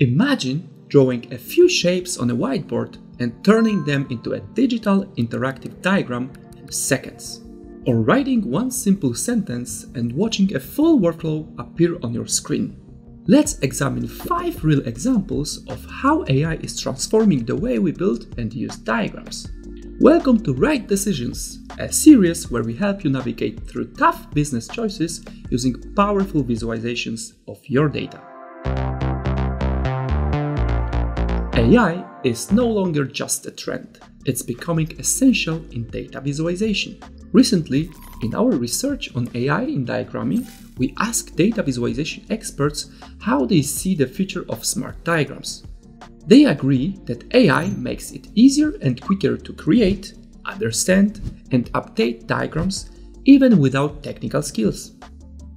Imagine drawing a few shapes on a whiteboard and turning them into a digital interactive diagram in seconds. Or writing one simple sentence and watching a full workflow appear on your screen. Let's examine five real examples of how AI is transforming the way we build and use diagrams. Welcome to Right Decisions, a series where we help you navigate through tough business choices using powerful visualizations of your data. AI is no longer just a trend, it's becoming essential in data visualization. Recently, in our research on AI in diagramming, we asked data visualization experts how they see the future of smart diagrams. They agree that AI makes it easier and quicker to create, understand, and update diagrams even without technical skills.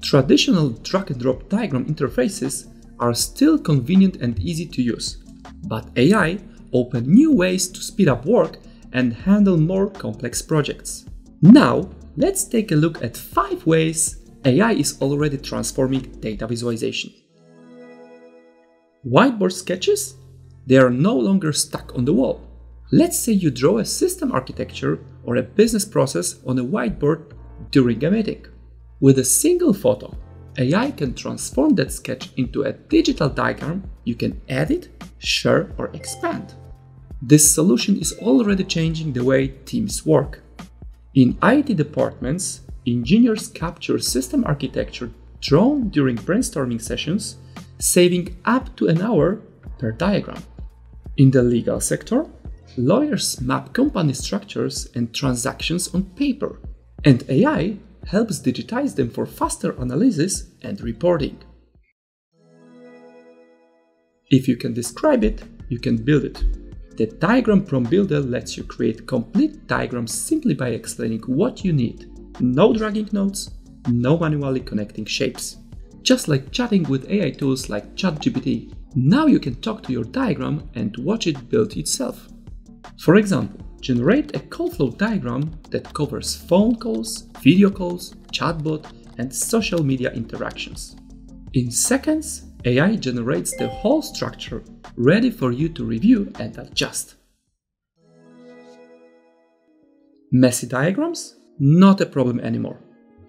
Traditional drag and drop diagram interfaces are still convenient and easy to use, but AI opened new ways to speed up work and handle more complex projects. Now, let's take a look at 5 ways AI is already transforming data visualization. Whiteboard sketches they are no longer stuck on the wall. Let's say you draw a system architecture or a business process on a whiteboard during a meeting. With a single photo, AI can transform that sketch into a digital diagram you can edit, share, or expand. This solution is already changing the way teams work. In IT departments, engineers capture system architecture drawn during brainstorming sessions, saving up to an hour per diagram. In the legal sector, lawyers map company structures and transactions on paper, and AI helps digitize them for faster analysis and reporting. If you can describe it, you can build it. The Diagram Prompt Builder lets you create complete diagrams simply by explaining what you need. No dragging nodes, no manually connecting shapes. Just like chatting with AI tools like ChatGPT, now you can talk to your diagram and watch it build itself. For example, generate a call flow diagram that covers phone calls, video calls, chatbot, and social media interactions. In seconds, AI generates the whole structure ready for you to review and adjust. Messy diagrams? Not a problem anymore.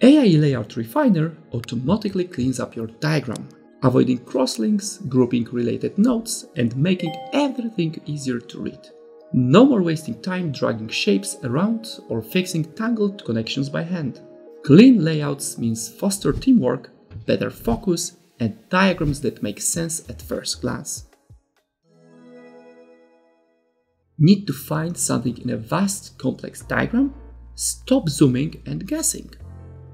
AI Layout Refiner automatically cleans up your diagram avoiding crosslinks, grouping related nodes, and making everything easier to read. No more wasting time dragging shapes around or fixing tangled connections by hand. Clean layouts means faster teamwork, better focus, and diagrams that make sense at first glance. Need to find something in a vast, complex diagram? Stop zooming and guessing.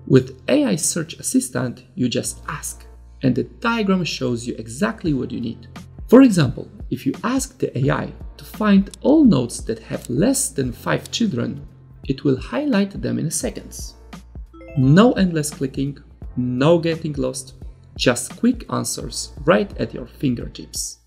With AI Search Assistant, you just ask, and the diagram shows you exactly what you need. For example, if you ask the AI to find all nodes that have less than 5 children, it will highlight them in seconds. No endless clicking, no getting lost, just quick answers right at your fingertips.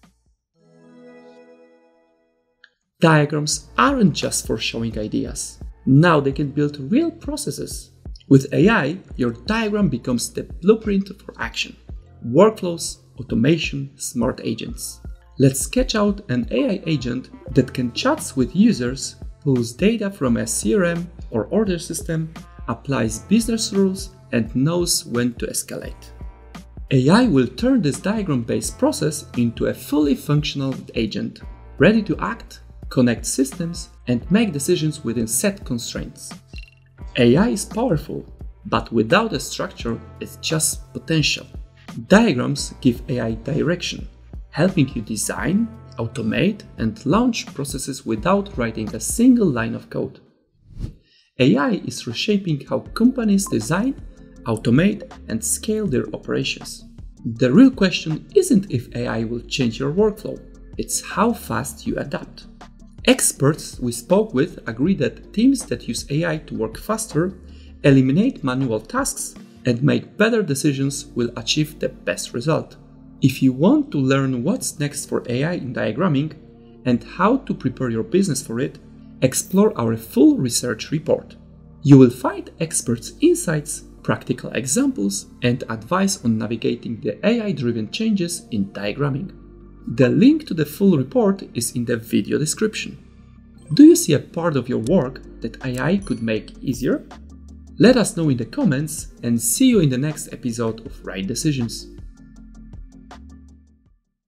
Diagrams aren't just for showing ideas. Now they can build real processes. With AI, your diagram becomes the blueprint for action workflows, automation, smart agents. Let's sketch out an AI agent that can chat with users, pulls data from a CRM or order system, applies business rules, and knows when to escalate. AI will turn this diagram-based process into a fully functional agent, ready to act, connect systems, and make decisions within set constraints. AI is powerful, but without a structure, it's just potential. Diagrams give AI direction, helping you design, automate, and launch processes without writing a single line of code. AI is reshaping how companies design, automate, and scale their operations. The real question isn't if AI will change your workflow, it's how fast you adapt. Experts we spoke with agree that teams that use AI to work faster eliminate manual tasks and make better decisions will achieve the best result. If you want to learn what's next for AI in diagramming and how to prepare your business for it, explore our full research report. You will find experts' insights, practical examples, and advice on navigating the AI driven changes in diagramming. The link to the full report is in the video description. Do you see a part of your work that AI could make easier? Let us know in the comments and see you in the next episode of Right Decisions.